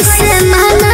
ऐसे माना